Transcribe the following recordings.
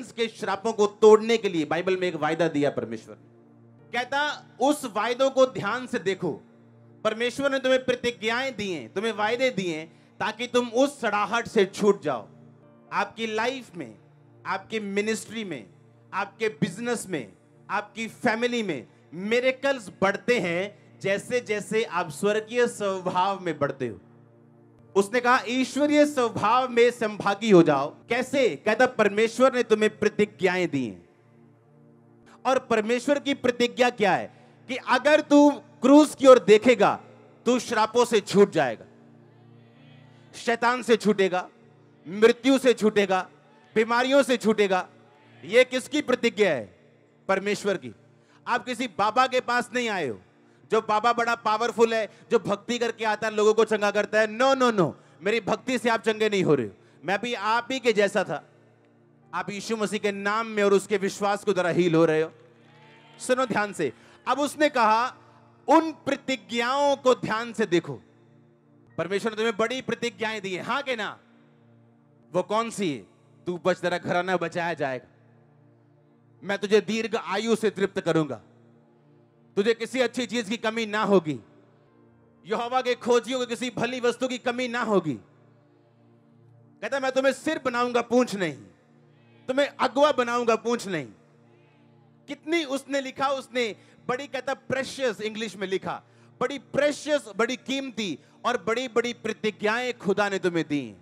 वंश के श्रापों को तोड़ने के लिए बाइबल में एक वायदा दिया परमेश्वर। ने कहता, उस वायदों को ध्यान से देखो। परमेश्वर ने तुम्हें प्रतिज्ञाएँ दी हैं, तुम्हें वायदे दिए ताकि तुम उस सड़ाहट से छूट जाओ। आपकी लाइफ में, आपकी मिनिस्ट्री में, आपके बिज़नेस में, आपकी फैमिली में मेरेकल्स बढ़ते हैं जैसे जैसे आप स्वर्गीय स्वभाव में बढ़ते हो। उसने कहा, ईश्वरीय स्वभाव में संभागी हो जाओ। कैसे? कहता, परमेश्वर ने तुम्हें प्रतिज्ञाएँ दी हैं। और परमेश्वर की प्रतिज्ञा क्या है? कि अगर तू क्रूस की ओर देखेगा, तू श्रापों से छूट जाएगा, शैतान से छूटेगा, मृत्यु से छूटेगा, बीमारियों से छूटेगा। यह किसकी प्रतिज्ञा है? परमेश्वर की। आप किसी बाबा के पास नहीं आए हो। जो बाबा बड़ा पावरफुल है, जो भक्ति करके आता है, लोगों को चंगा करता है। नो नो नो मेरी भक्ति से आप चंगे नहीं हो रहे हो। मैं भी आप ही के जैसा था। आप यीशु मसीह के नाम में और उसके विश्वास को जरा हील हो रहे हो। सुनो ध्यान से। अब उसने कहा, उन प्रतिज्ञाओं को ध्यान से देखो। परमेश्वर ने तुम्हें बड़ी प्रतिज्ञाएँ दी है। हाँ के ना? वो कौन सी है? तू बच तेरा घराना बचाया जाएगा। मैं तुझे दीर्घ आयु से तृप्त करूँगा। तुझे किसी अच्छी चीज़ की कमी ना होगी। यहोवा के खोजियों को किसी भली वस्तु की कमी ना होगी। कहता मैं तुम्हें सिर बनाऊँगा, पूंछ नहीं। तुम्हें अगवा बनाऊँगा, पूंछ नहीं। कितनी उसने लिखा, उसने बड़ी, कहता प्रेशियस इंग्लिश में लिखा। बड़ी प्रेशियस बड़ी कीमती और बड़ी बड़ी प्रतिज्ञाएँ खुदा ने तुम्हें दी।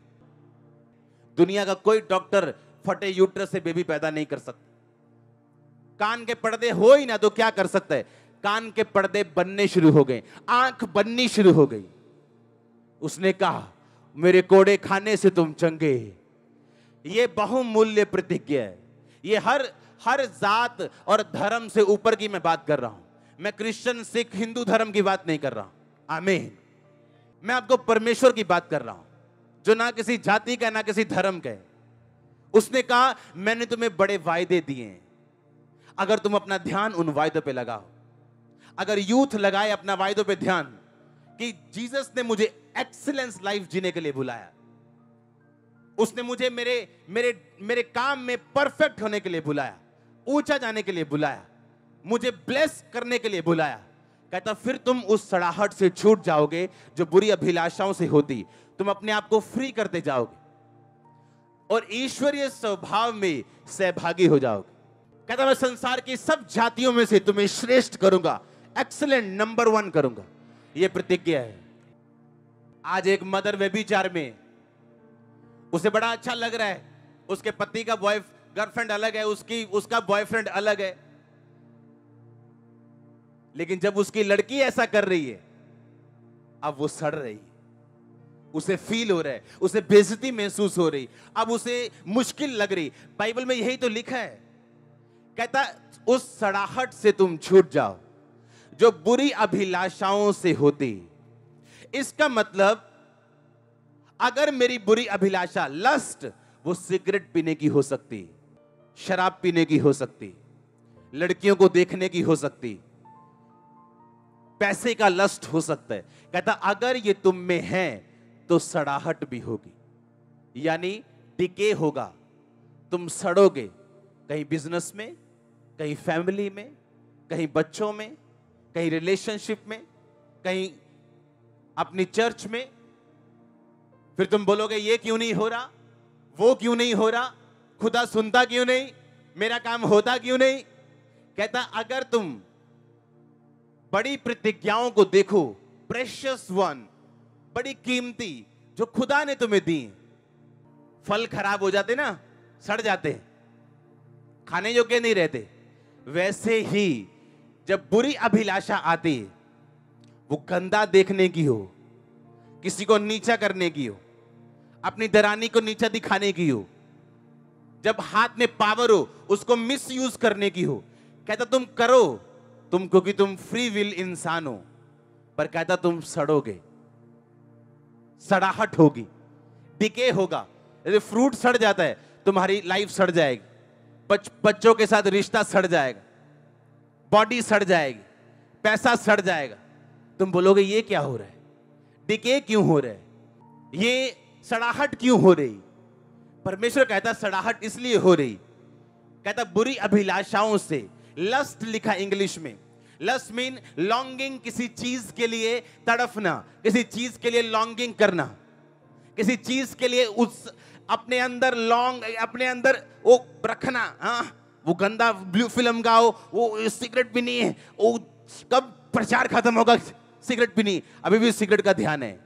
दुनिया का कोई डॉक्टर फटे यूट्रस से बेबी पैदा नहीं कर सकता। कान के पर्दे हो ही ना तो क्या कर सकता है? कान के पर्दे बनने शुरू हो गए, आँख बननी शुरू हो गई। उसने कहा, मेरे कोड़े खाने से तुम चंगे। ये बहुमूल्य प्रतिज्ञा है। ये हर हर जात और धर्म से ऊपर की मैं बात कर रहा हूँ। मैं क्रिश्चियन, सिख, हिंदू धर्म की बात नहीं कर रहा हूँ। आमीन। मैं आपको परमेश्वर की बात कर रहा हूँ, जो ना किसी जाति का, ना किसी धर्म का है। उसने कहा, मैंने तुम्हें बड़े वायदे दिए अगर तुम अपना ध्यान उन वायदों पे लगाओ अगर यूथ लगाए अपना वायदों पे ध्यान, कि जीसस ने मुझे एक्सीलेंस लाइफ जीने के लिए बुलाया। उसने मुझे मेरे मेरे मेरे काम में परफेक्ट होने के लिए बुलाया, ऊँचा जाने के लिए बुलाया, मुझे ब्लेस करने के लिए बुलाया। कहता, फिर तुम उस सड़ाहट से छूट जाओगे जो बुरी अभिलाषाओं से होती। तुम अपने आप को फ्री करते जाओगे और ईश्वरीय स्वभाव में सहभागी हो जाओगे। कहता, मैं संसार की सब जातियों में से तुम्हें श्रेष्ठ करूँगा। एक्सलेंट नंबर वन करूँगा। यह प्रतिज्ञा है। आज एक मदर व्यभिचार में। उसे बड़ा अच्छा लग रहा है। उसके पति का बॉय गर्लफ्रेंड अलग है। उसकी उसका बॉयफ्रेंड अलग है। लेकिन जब उसकी लड़की ऐसा कर रही है, अब वो सड़ रही है। उसे फील हो रहा है। उसे बेजती महसूस हो रही अब उसे मुश्किल लग रही बाइबल में यही तो लिखा है। कहता, उस सड़ाहट से तुम छूट जाओ। जो बुरी अभिलाषाओं से होती। इसका मतलब अगर मेरी बुरी अभिलाषा लस्ट, वो सिगरेट पीने की हो सकती, शराब पीने की हो सकती, लड़कियों को देखने की हो सकती, पैसे का लस्ट हो सकता है। कहता, अगर ये तुम में है तो सड़ाहट भी होगी। यानी डिके होगा। तुम सड़ोगे कहीं बिज़नेस में, कहीं फैमिली में, कहीं बच्चों में कहीं रिलेशनशिप में, कहीं अपनी चर्च में, फिर तुम बोलोगे, ये क्यों नहीं हो रहा? वो क्यों नहीं हो रहा? खुदा सुनता क्यों नहीं? मेरा काम होता क्यों नहीं? कहता, अगर तुम बड़ी प्रतिज्ञाओं को देखो प्रेशियस वन बड़ी कीमती, जो खुदा ने तुम्हें दी, फल खराब हो जाते ना, सड़ जाते, खाने योग्य नहीं रहते, वैसे ही जब बुरी अभिलाषा आती है वो गंदा देखने की हो किसी को नीचा करने की हो अपनी दरानी को नीचा दिखाने की हो जब हाथ में पावर हो उसको मिस यूज़ करने की हो कहता तुम करो तुम क्योंकि तुम फ्री विल इंसान हो पर कहता तुम सड़ोगे सड़ाहट होगी डिके होगा यदि फ्रूट सड़ जाता है तुम्हारी लाइफ सड़ जाएगी बच, बच्चों के साथ रिश्ता सड़ जाएगा। बॉडी सड़ जाएगी, पैसा सड़ जाएगा। तुम बोलोगे, ये क्या हो रहा है? डिके क्यों हो रहा है? ये सड़ाहट क्यों हो रही? परमेश्वर कहता, सड़ाहट इसलिए हो रही। कहता, बुरी अभिलाषाओं से, लस्ट लिखा इंग्लिश में। लस्ट मीन लॉन्गिंग किसी चीज़ के लिए तड़फना, किसी चीज़ के लिए लॉन्गिंग करना। किसी चीज़ के लिए उस, अपने अंदर लॉन्ग अपने अंदर वो रखना हाँ। वो गंदा ब्लू फ़िल्म का हो वो सिगरेट भी नहीं है। वो कब प्रचार खत्म होगा? सिगरेट भी नहीं। अभी भी सिगरेट का ध्यान है।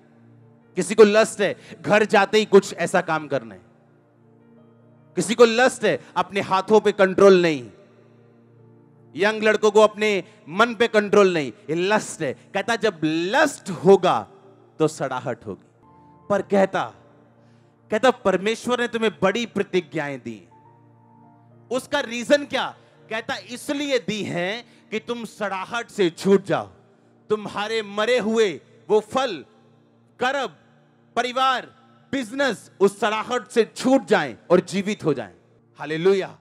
किसी को लस्ट है, घर जाते ही कुछ ऐसा काम करना है। किसी को लस्ट है, अपने हाथों पे कंट्रोल नहीं। यंग लड़कों को अपने मन पे कंट्रोल नहीं। ये लस्ट है। कहता, जब लस्ट होगा तो सड़ाहट होगी। पर कहता कहता, परमेश्वर ने तुम्हें बड़ी प्रतिज्ञाएँ दी। उसका रीजन क्या? कहता, इसलिए दी है कि तुम सड़ाहट से छूट जाओ। तुम्हारे मरे हुए वो फल, करब, परिवार बिज़नेस उस सड़ाहट से छूट जाएँ और जीवित हो जाएँ। हालेलुया।